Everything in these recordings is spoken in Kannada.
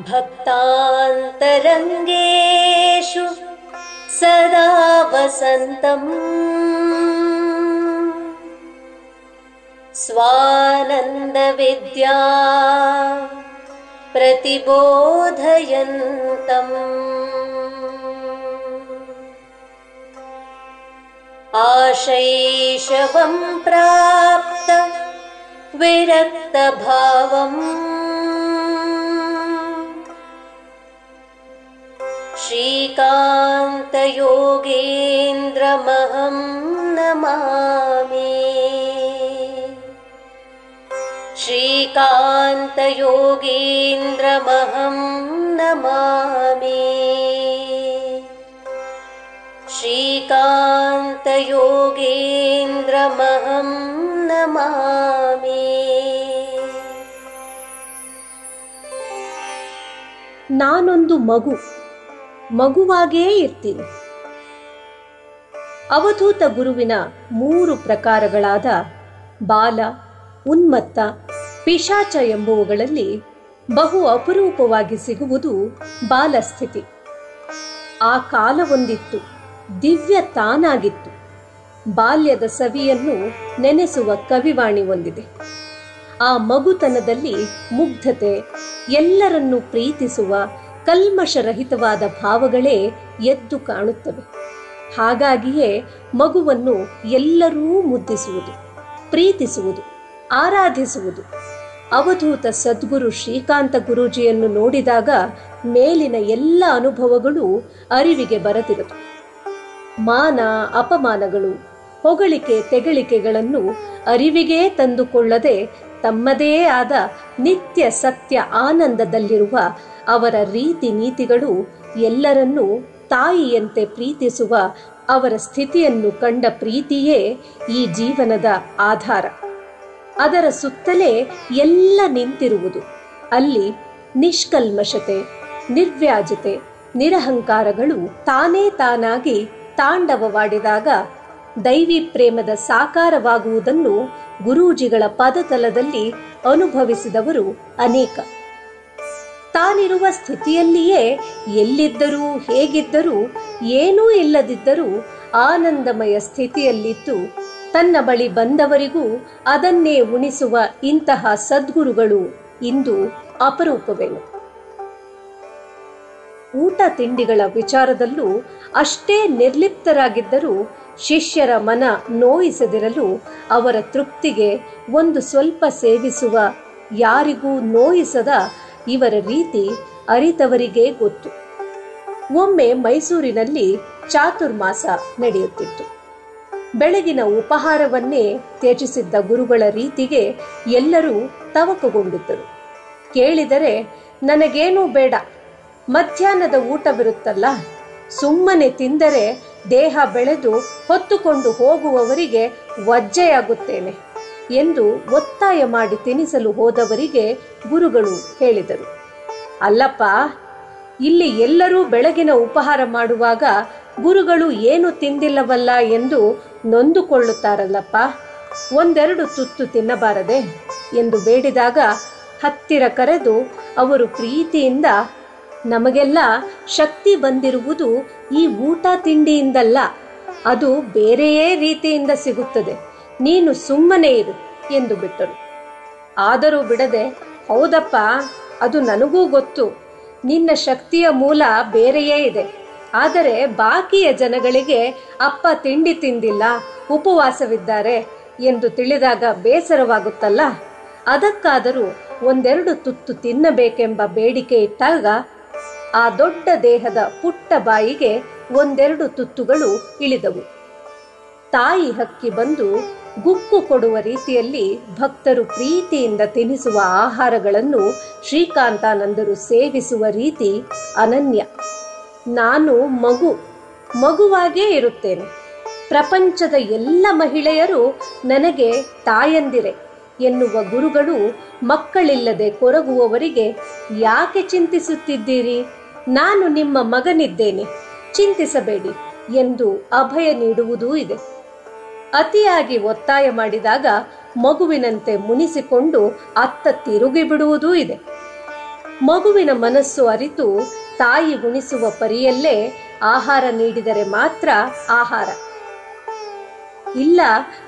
भक्तान्तरङ्गेषु सदा वसन्तम्। स्वानन्दविद्या प्रतिबोधयन्तम्। आशैशवं प्राप्त विरक्तभावम् श्रीकान्तयोगेन्द्रमहं नमामि श्रीकान्तयोगेन्द्रमहं नमामि श्रीकान्तयोगेन्द्रमहं नमामि ನಾನೊಂದು ಮಗು ಮಗುವಾಗೇ ಇರ್ತೀನಿ. ಅವಧೂತ ಗುರುವಿನ ಮೂರು ಪ್ರಕಾರಗಳಾದ ಬಾಲ, ಉನ್ಮತ್ತ, ಪಿಶಾಚ ಎಂಬುವುಗಳಲ್ಲಿ ಬಹು ಅಪರೂಪವಾಗಿ ಸಿಗುವುದು ಬಾಲಸ್ಥಿತಿ. ಆ ಕಾಲವೊಂದಿತ್ತು ದಿವ್ಯ ತಾನಾಗಿತ್ತು. ಬಾಲ್ಯದ ಸವಿಯನ್ನು ನೆನೆಸುವ ಕವಿವಾಣಿ ಒಂದಿದೆ. ಆ ಮಗುತನದಲ್ಲಿ ಮುಗ್ಧತೆ, ಎಲ್ಲರನ್ನೂ ಪ್ರೀತಿಸುವ ಕಲ್ಮಶರಹಿತವಾದ ಭಾವಗಳೇ ಎದ್ದು ಕಾಣುತ್ತವೆ. ಹಾಗಾಗಿಯೇ ಮಗುವನ್ನು ಎಲ್ಲರೂ ಮುದ್ದಿಸುವುದು, ಪ್ರೀತಿಸುವುದು, ಆರಾಧಿಸುವುದು. ಅವಧೂತ ಸದ್ಗುರು ಶ್ರೀಕಾಂತ ಗುರೂಜಿಯನ್ನು ನೋಡಿದಾಗ ಮೇಲಿನ ಎಲ್ಲ ಅನುಭವಗಳು ಅರಿವಿಗೆ ಬರದಿರದು. ಮಾನ, ಅಪಮಾನಗಳು, ಹೊಗಳಿಕೆ, ತೆಗಳಿಕೆಗಳನ್ನು ಅರಿವಿಗೇ ತಂದುಕೊಳ್ಳದೆ ತಮ್ಮದೇ ಆದ ನಿತ್ಯ ಸತ್ಯ ಆನಂದದಲ್ಲಿರುವ ಅವರ ರೀತಿ ನೀತಿಗಳು ಎಲ್ಲರನ್ನೂ ತಾಯಿಯಂತೆ ಪ್ರೀತಿಸುವ ಅವರ ಸ್ಥಿತಿಯನ್ನು ಕಂಡ ಪ್ರೀತಿಯೇ ಈ ಜೀವನದ ಆಧಾರ. ಅದರ ಸುತ್ತಲೇ ಎಲ್ಲ ನಿಂತಿರುವುದು. ಅಲ್ಲಿ ನಿಷ್ಕಲ್ಮಶತೆ, ನಿರ್ವ್ಯಾಜತೆ, ನಿರಹಂಕಾರಗಳು ತಾನೇ ತಾನಾಗಿ ತಾಂಡವವಾಡಿದಾಗ ದೈವಿ ಪ್ರೇಮದ ಸಾಕಾರವಾಗುವುದನ್ನು ಗುರೂಜಿಗಳ ಪದತಲದಲ್ಲಿ ಅನುಭವಿಸಿದವರು ಅನೇಕ. ತಾನಿರುವ ಸ್ಥಿತಿಯಲ್ಲಿಯೇ ಎಲ್ಲಿದ್ದರೂ ಹೇಗಿದ್ದರೂ ಏನೂ ಇಲ್ಲದಿದ್ದರೂ ಆನಂದಮಯ ಸ್ಥಿತಿಯಲ್ಲಿದ್ದು, ತನ್ನ ಬಳಿ ಬಂದವರಿಗೂ ಅದನ್ನೇ ಉಣಿಸುವ ಇಂತಹ ಸದ್ಗುರುಗಳು ಇಂದು ಅಪರೂಪವೇನು. ಊಟ ತಿಂಡಿಗಳ ವಿಚಾರದಲ್ಲೂ ಅಷ್ಟೇ ನಿರ್ಲಿಪ್ತರಾಗಿದ್ದರೂ ಶಿಷ್ಯರ ಮನ ನೋಯಿಸದಿರಲು ಅವರ ತೃಪ್ತಿಗೆ ಒಂದು ಸ್ವಲ್ಪ ಸೇವಿಸುವ ಯಾರಿಗೂ ನೋಯಿಸದ ಇವರ ರೀತಿ ಅರಿತವರಿಗೆ ಗೊತ್ತು. ಒಮ್ಮೆ ಮೈಸೂರಿನಲ್ಲಿ ಚಾತುರ್ಮಾಸ ನಡೆಯುತ್ತಿತ್ತು. ಬೆಳಗಿನ ಉಪಹಾರವನ್ನೇ ತ್ಯಜಿಸಿದ್ದ ಗುರುಗಳ ರೀತಿಗೆ ಎಲ್ಲರೂ ತವಕಗೊಂಡಿದ್ದರು. ಕೇಳಿದರೆ, ನನಗೇನೂ ಬೇಡ. ಮಧ್ಯಾಹ್ನದ ಊಟವಿರುತ್ತಲ್ಲ ಸುಮ್ಮನೆ ತಿಂದರೆ ದೇಹ ಬೆಳೆದು ಹೊತ್ತುಕೊಂಡು ಹೋಗುವವರಿಗೆ ವಜ್ಜೆಯಾಗುತ್ತೇನೆ ಎಂದು ಒತ್ತಾಯ ಮಾಡಿ ತಿನಿಸಲು ಹೋದವರಿಗೆ ಗುರುಗಳು ಹೇಳಿದರು. ಅಲ್ಲಪ್ಪ, ಇಲ್ಲಿ ಎಲ್ಲರೂ ಬೆಳಗಿನ ಉಪಹಾರ ಮಾಡುವಾಗ ಗುರುಗಳು ಏನು ತಿಂದಿಲ್ಲವಲ್ಲ ಎಂದು ನೊಂದುಕೊಳ್ಳುತ್ತಾರಲ್ಲಪ್ಪ? ಒಂದೆರಡು ತುತ್ತು ತಿನ್ನಬಾರದೆ ಎಂದು ಬೇಡಿದಾಗ ಹತ್ತಿರ ಕರೆದು ಅವರು ಪ್ರೀತಿಯಿಂದ ನಮಗೆಲ್ಲ ಶಕ್ತಿ ಬಂದಿರುವುದು ಈ ಊಟ ತಿಂಡಿಯಿಂದಲ್ಲ. ಅದು ಬೇರೆಯೇ ರೀತಿಯಿಂದ ಸಿಗುತ್ತದೆ. ನೀನು ಸುಮ್ಮನೆ ಇರು ಎಂದು ಬಿಟ್ಟರು. ಆದರೂ ಬಿಡದೆ, ಹೌದಪ್ಪ, ಅದು ನನಗೂ ಗೊತ್ತು. ನಿನ್ನ ಶಕ್ತಿಯ ಮೂಲ ಬೇರೆಯೇ ಇದೆ. ಆದರೆ ಬಾಕಿಯ ಜನಗಳಿಗೆ ಅಪ್ಪ ತಿಂಡಿ ತಿಂದಿಲ್ಲ, ಉಪವಾಸವಿದ್ದಾರೆ ಎಂದು ತಿಳಿದಾಗ ಬೇಸರವಾಗುತ್ತಲ್ಲ? ಅದಕ್ಕಾದರೂ ಒಂದೆರಡು ತುತ್ತು ತಿನ್ನಬೇಕೆಂಬ ಬೇಡಿಕೆ ಇಟ್ಟಾಗ ಆ ದೊಡ್ಡ ದೇಹದ ಪುಟ್ಟ ಬಾಯಿಗೆ ಒಂದೆರಡು ತುತ್ತುಗಳು ಇಳಿದವು. ತಾಯಿ ಹಕ್ಕಿ ಬಂದು ಗುಕ್ಕು ಕೊಡುವ ರೀತಿಯಲ್ಲಿ ಭಕ್ತರು ಪ್ರೀತಿಯಿಂದ ತಿನ್ನಿಸುವ ಆಹಾರಗಳನ್ನು ಶ್ರೀಕಾಂತಾನಂದರು ಸೇವಿಸುವ ರೀತಿ ಅನನ್ಯ. ನಾನು ಮಗು ಮಗುವಾಗೇ ಇರುತ್ತೇನೆ. ಪ್ರಪಂಚದ ಎಲ್ಲ ಮಹಿಳೆಯರು ನನಗೆ ತಾಯಂದಿರೆ ಎನ್ನುವ ಗುರುಗಳು ಮಕ್ಕಳಿಲ್ಲದೆ ಕೊರಗುವವರಿಗೆ ಯಾಕೆ ಚಿಂತಿಸುತ್ತಿದ್ದೀರಿ? ನಾನು ನಿಮ್ಮ ಮಗನಿದ್ದೇನೆ, ಚಿಂತಿಸಬೇಡಿ ಎಂದು ಅಭಯ ನೀಡುವುದೂ ಇದೆ. ಅತಿಯಾಗಿ ಒತ್ತಾಯ ಮಾಡಿದಾಗ ಮಗುವಿನಂತೆ ಮುನಿಸಿಕೊಂಡು ಅತ್ತ ತಿರುಗಿ ಬಿಡುವುದೂ ಇದೆ. ಮಗುವಿನ ಮನಸ್ಸು ಅರಿತು ತಾಯಿ ಉಣಿಸುವ ಪರಿಯಲ್ಲೇ ಆಹಾರ ನೀಡಿದರೆ ಮಾತ್ರ ಆಹಾರ. ಇಲ್ಲ,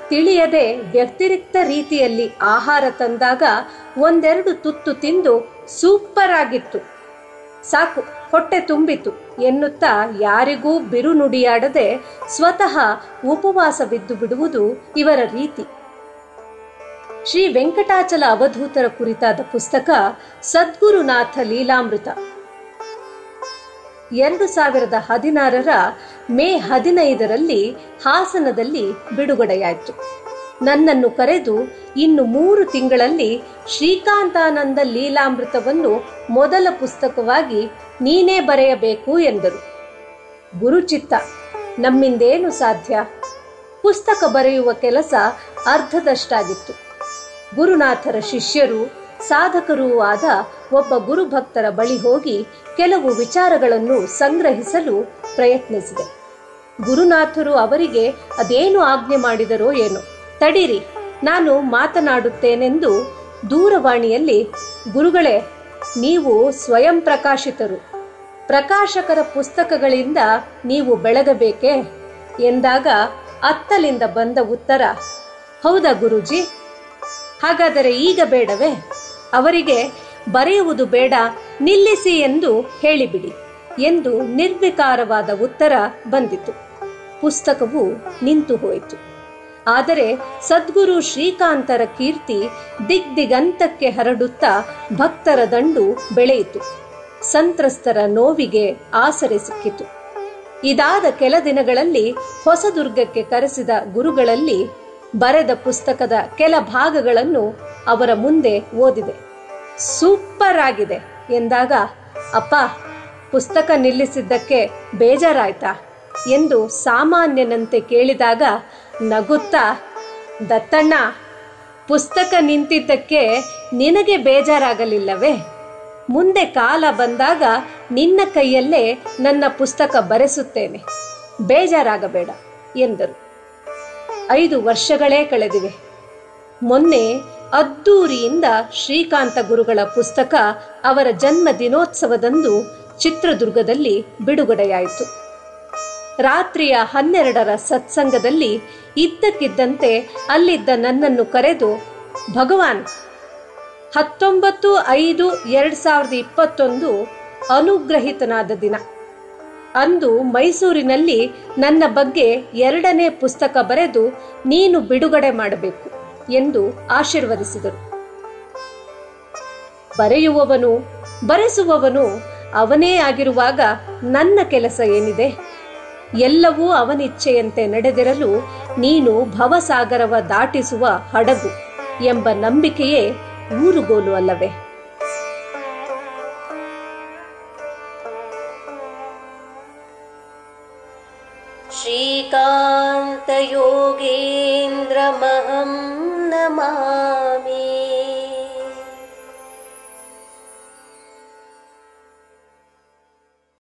ತಿಳಿಯದೆ ವ್ಯತಿರಿಕ್ತ ರೀತಿಯಲ್ಲಿ ಆಹಾರ ತಂದಾಗ ಒಂದೆರಡು ತುತ್ತು ತಿಂದು ಸೂಪರ್ ಆಗಿತ್ತು ಸಾಕು. ಹೊಟ್ಟೆ ತುಂಬಿತು. ಎನ್ನುತ್ತಾ ಯಾರಿಗೂ ಬಿರು ನುಡಿಯಾಡದೆ ಸ್ವತಃ ಉಪವಾಸವಿದ್ದು ಬಿಡುವುದು ಇವರ ರೀತಿ. ಶ್ರೀ ವೆಂಕಟಾಚಲ ಅವಧೂತರ ಕುರಿತಾದ ಪುಸ್ತಕ ಸದ್ಗುರುನಾಥ ಲೀಲಾಮೃತ. ಎರಡು ಸಾವಿರದ ಹದಿನಾರರ ಮೇ ಹದಿನೈದರಲ್ಲಿ ಹಾಸನದಲ್ಲಿ ಬಿಡುಗಡೆಯಾಯಿತು. ನನ್ನನ್ನು ಕರೆದು ಇನ್ನು ಮೂರು ತಿಂಗಳಲ್ಲಿ ಶ್ರೀಕಾಂತಾನಂದ ಲೀಲಾಮೃತವನ್ನು ಮೊದಲ ಪುಸ್ತಕವಾಗಿ ನೀನೇ ಬರೆಯಬೇಕು ಎಂದರು. ಗುರುಚಿತ್ತ, ನಮ್ಮಿಂದೇನು ಸಾಧ್ಯ? ಪುಸ್ತಕ ಬರೆಯುವ ಕೆಲಸ ಅರ್ಧದಷ್ಟಾಗಿತ್ತು. ಗುರುನಾಥರ ಶಿಷ್ಯರು, ಸಾಧಕರೂ ಆದ ಒಬ್ಬ ಗುರುಭಕ್ತರ ಬಳಿ ಹೋಗಿ ಕೆಲವು ವಿಚಾರಗಳನ್ನು ಸಂಗ್ರಹಿಸಲು ಪ್ರಯತ್ನಿಸಿದೆ. ಗುರುನಾಥರು ಅವರಿಗೆ ಅದೇನು ಆಜ್ಞೆ ಮಾಡಿದರೋ ಏನೋ. ತಡೀರಿ, ನಾನು ಮಾತನಾಡುತ್ತೇನೆಂದು ದೂರವಾಣಿಯಲ್ಲಿ, ಗುರುಗಳೇ, ನೀವು ಸ್ವಯಂ ಪ್ರಕಾಶಿತರು. ಪ್ರಕಾಶಕರ ಪುಸ್ತಕಗಳಿಂದ ನೀವು ಬೆಳಗಬೇಕೇ ಎಂದಾಗ ಅತ್ತಲಿಂದ ಬಂದ ಉತ್ತರ, ಹೌದಾ ಗುರುಜಿ? ಹಾಗಾದರೆ ಈಗ ಬೇಡವೇ? ಅವರಿಗೆ, ಬರೆಯುವುದು ಬೇಡ, ನಿಲ್ಲಿಸಿ ಎಂದು ಹೇಳಿಬಿಡಿ ಎಂದು ನಿರ್ವಿಕಾರವಾದ ಉತ್ತರ ಬಂದಿತು. ಪುಸ್ತಕವು ನಿಂತು ಹೋಯಿತು. ಆದರೆ ಸದ್ಗುರು ಶ್ರೀಕಾಂತರ ಕೀರ್ತಿ ದಿಗ್ದಿಗಂತಕ್ಕೆ ಹರಡುತ್ತಾ ಭಕ್ತರ ದಂಡು ಬೆಳೆಯಿತು. ಸಂತ್ರಸ್ತರ ನೋವಿಗೆ ಆಸರೆ ಸಿಕ್ಕಿತು. ಇದಾದ ಕೆಲ ದಿನಗಳಲ್ಲಿ ಹೊಸದುರ್ಗಕ್ಕೆ ಕರೆಸಿದ ಗುರುಗಳಲ್ಲಿ ಬರೆದ ಪುಸ್ತಕದ ಕೆಲ ಭಾಗಗಳನ್ನು ಅವರ ಮುಂದೆ ಓದಿದೆ. ಸೂಪರ್ ಆಗಿದೆ ಎಂದಾಗ, ಅಪ್ಪ, ಪುಸ್ತಕ ನಿಲ್ಲಿಸಿದ್ದಕ್ಕೆ ಬೇಜಾರಾಯ್ತಾ? ಎಂದು ಸಾಮಾನ್ಯನಂತೆ ಕೇಳಿದಾಗ ನಗುತ್ತಾ, ದತ್ತಣ್ಣ, ಪುಸ್ತಕ ನಿಂತಿದ್ದಕ್ಕೆ ನಿನಗೆ ಬೇಜಾರಾಗಲಿಲ್ಲವೇ? ಮುಂದೆ ಕಾಲ ಬಂದಾಗ ನಿನ್ನ ಕೈಯಲ್ಲೇ ನನ್ನ ಪುಸ್ತಕ ಬರೆಸುತ್ತೇನೆ. ಬೇಜಾರಾಗಬೇಡ, ಎಂದರು. ಐದು ವರ್ಷಗಳೇ ಕಳೆದಿವೆ. ಮೊನ್ನೆ ಅದ್ದೂರಿಯಿಂದ ಶ್ರೀಕಾಂತ ಗುರುಗಳ ಪುಸ್ತಕ ಅವರ ಜನ್ಮ ದಿನೋತ್ಸವದಂದು ಚಿತ್ರದುರ್ಗದಲ್ಲಿ ಬಿಡುಗಡೆಯಾಯಿತು. ರಾತ್ರಿಯ ಹನ್ನೆರಡರ ಸತ್ಸಂಗದಲ್ಲಿ ಇದ್ದಕ್ಕಿದ್ದಂತೆ ಅಲ್ಲಿದ್ದ ನನ್ನನ್ನು ಕರೆದು, ಭಗವಾನ್, ಹತ್ತೊಂಬತ್ತು ಐದು ಎರಡು ಸಾವಿರದ ಇಪ್ಪತ್ತೊಂದು ಅನುಗ್ರಹಿತನಾದ ದಿನ. ಅಂದು ಮೈಸೂರಿನಲ್ಲಿ ನನ್ನ ಬಗ್ಗೆ ಎರಡನೇ ಪುಸ್ತಕ ಬರೆದು ನೀನು ಬಿಡುಗಡೆ ಮಾಡಬೇಕು ಎಂದು ಆಶೀರ್ವದಿಸಿದರು. ಬರೆಯುವವನು, ಬರೆಸುವವನು ಅವನೇ ಆಗಿರುವಾಗ ನನ್ನ ಕೆಲಸ ಏನಿದೆ? ಎಲ್ಲವೂ ಅವನಿಚ್ಛೆಯಂತೆ ನಡೆದಿರಲು ನೀನು ಭವಸಾಗರವ ದಾಟಿಸುವ ಹಡಗು ಎಂಬ ನಂಬಿಕೆಯೇ ಊರುಗೋಲು ಅಲ್ಲವೇ श्रीकान्तयोगेन्द्रमहं नमामि